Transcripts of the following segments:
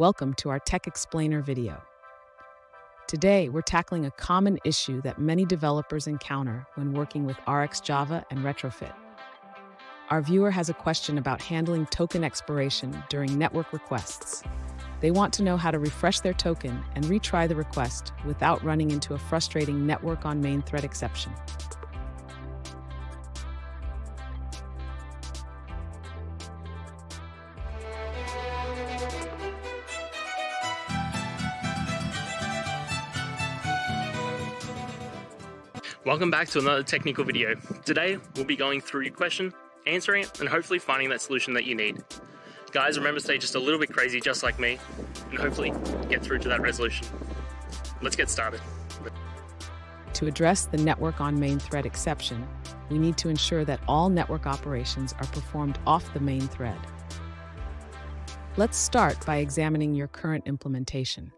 Welcome to our Tech Explainer video. Today, we're tackling a common issue that many developers encounter when working with RxJava and Retrofit. Our viewer has a question about handling token expiration during network requests. They want to know how to refresh their token and retry the request without running into a frustrating network on main thread exception. Welcome back to another technical video. Today, we'll be going through your question, answering it, and hopefully finding that solution that you need. Guys, remember to stay just a little bit crazy, just like me, and hopefully get through to that resolution. Let's get started. To address the network on main thread exception, we need to ensure that all network operations are performed off the main thread. Let's start by examining your current implementation.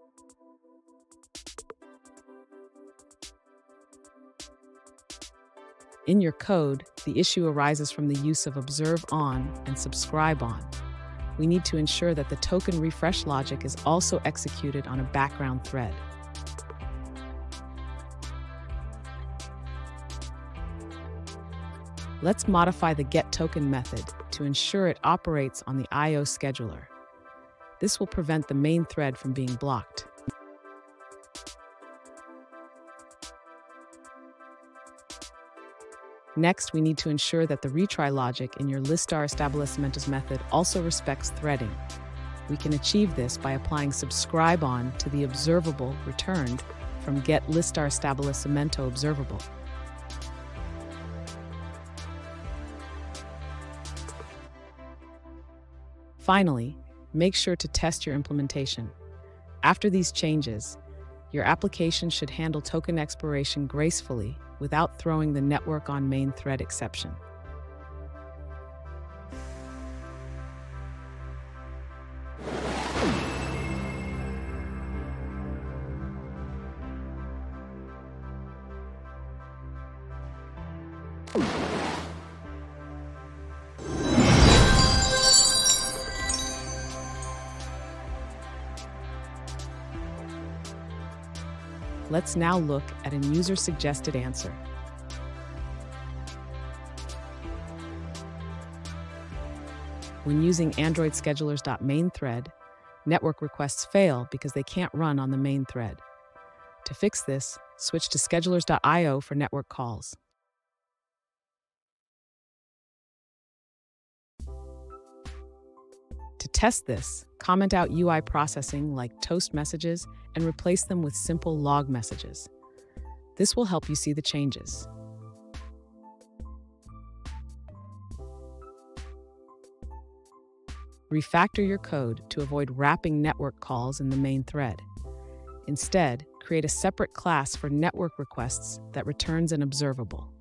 In your code, the issue arises from the use of observe on and subscribe on. We need to ensure that the token refresh logic is also executed on a background thread. Let's modify the getToken method to ensure it operates on the I.O. scheduler. This will prevent the main thread from being blocked. Next, we need to ensure that the retry logic in your listar establecimentos method also respects threading. We can achieve this by applying subscribe on to the observable returned from get listar estabelecimento observable. Finally, make sure to test your implementation. After these changes, your application should handle token expiration gracefully without throwing the network on main thread exception. Let's now look at a user-suggested answer. When using Android network requests fail because they can't run on the main thread. To fix this, switch to schedulers.io for network calls. To test this, comment out UI processing like toast messages and replace them with simple log messages. This will help you see the changes. Refactor your code to avoid wrapping network calls in the main thread. Instead, create a separate class for network requests that returns an observable.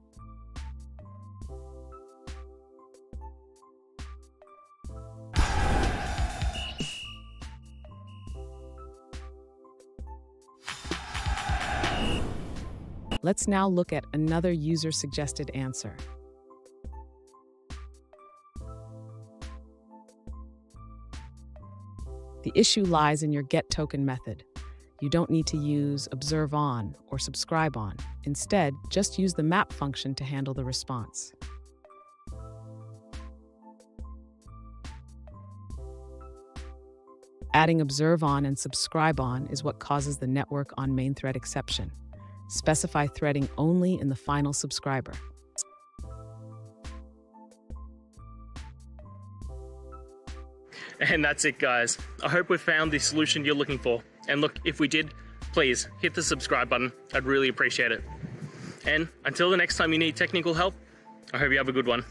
Let's now look at another user-suggested answer. The issue lies in your getToken method. You don't need to use observe on or subscribe on. Instead, just use the map function to handle the response. Adding observe on and subscribe on is what causes the network on main thread exception. Specify threading only in the final subscriber. And that's it, guys. I hope we found the solution you're looking for. And look, if we did, please hit the subscribe button. I'd really appreciate it. And until the next time you need technical help, I hope you have a good one.